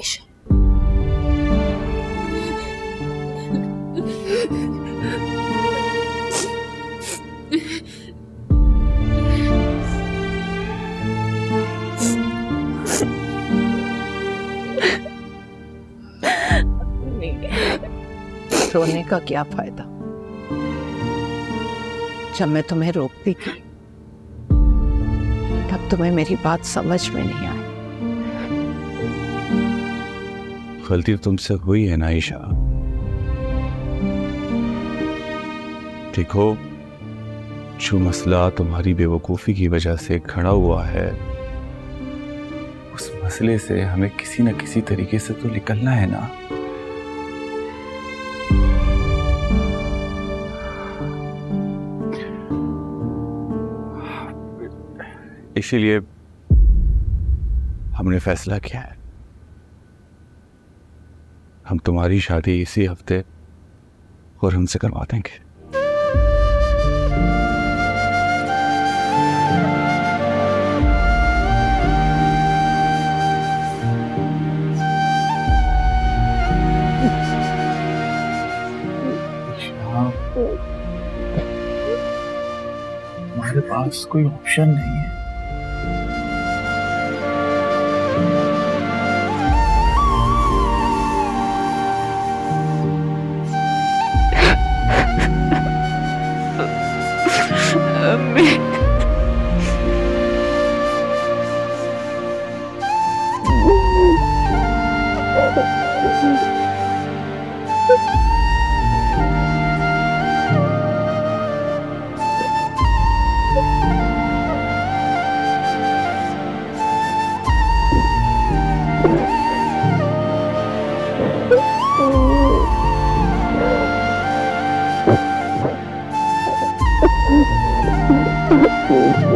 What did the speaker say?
ईशा रोने का क्या फ़ायदा? जब मैं तुम्हें रोकती थी, तब तुम्हें मेरी बात समझ में नहीं आई। गलती तो तुमसे हुई है ना, ईशा। देखो, जो मसला तुम्हारी बेवकूफ़ी की वजह से खड़ा हुआ है, उस मसले से हमें किसी न किसी तरीके से तो निकलना है ना। इसीलिए हमने फैसला किया है। हम तुम्हारी शादी इसी हफ़्ते और हमसे करवा देंगे। हमारे पास कोई ऑप्शन नहीं है। Amin. Oh. people